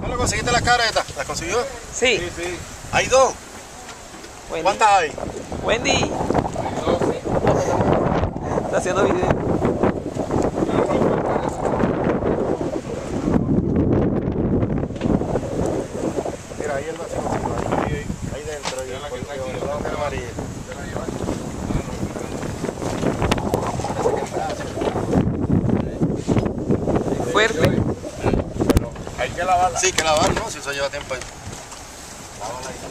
¿No lo conseguiste la careta? ¿La consiguió? Sí. sí. ¿Hay dos? Wendy. ¿Cuántas hay? Wendy. Está haciendo video. Mira, ahí el vacío, ahí, ahí dentro, ahí, la María. Fuerte. Hay que lavarla. Sí, que lavarla, ¿no? Si eso lleva tiempo ahí. Lávala ahí.